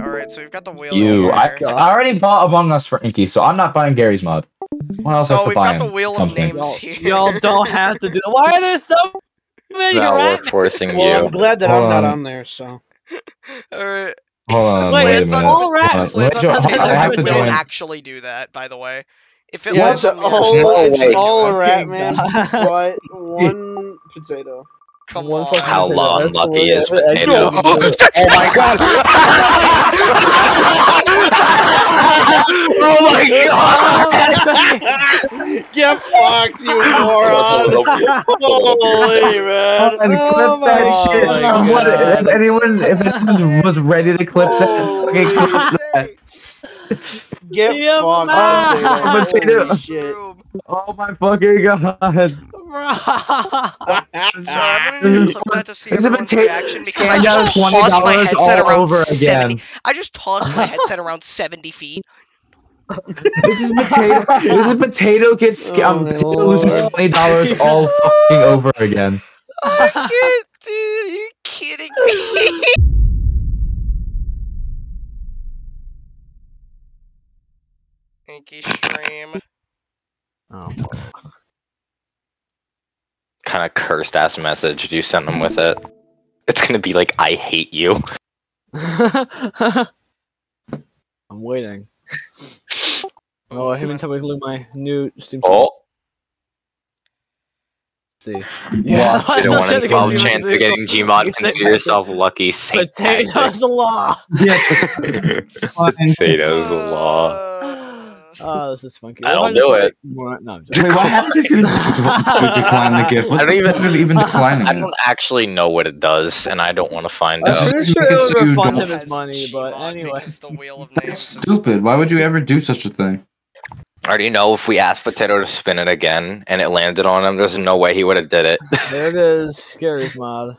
Alright, so we've got the wheel You, of I, here. I already bought Among Us for Inky, so I'm not buying Garry's Mod. What else has to buy? So to we've buy got the him? wheel of something? names Y'all, here. y'all don't have to do. Why are there so many Now we're forcing Well, you. I'm glad that Hold I'm not on. on there. So Alright. Hold on, Wait, wait a it's minute. on- All rats. Hold on, Slade's let on you- potato I have to will actually do that, by the way. If it yeah, was it's a all, mirror, no it's way. all a rat man, God. but one potato. come one on. fucking How potato. long That's Lucky is I- I potato. oh my god! Oh my god! Get fucked, you moron! Holy man! And Oh clip that my shit. God. Someone, if anyone, if anyone was ready to clip that, Oh, fucking clip that. Get Yeah, fucked, man. potato. Potato. Holy shit. Oh my fucking god! So I'm gonna clip that to see It's a everyone's potato- reaction because I just tossed my headset around 70. again. I just tossed my headset around 70 feet. This is potato. This is potato gets Oh potato loses twenty dollars all fucking over again. I can't, dude. Are you kidding me? Inky stream. oh. Kind of cursed ass message do you send them with it? It's gonna be like, I hate you. I'm waiting. Oh, I haven't told me to look my new Steam. Oh, see. Yeah, I should have was one in gonna 12 give chance of getting Gmod. you say- Consider yourself lucky. Saint Potatoes law. Yeah, Potatoes law. Uh, Oh, this is funky. I don't do it. like, more- No, I'm. Wait, what happens if you decline the gift? What's I don't the even- point of even declining I don't actually know what it does, and I don't want to find I'm out. pretty just sure it make would refund him his money, but anyway. The wheel of That's names stupid. Why would you ever do such a thing? I already know if we asked Potato to spin it again and it landed on him, there's no way he would have did it. There it is. Garry's Mod.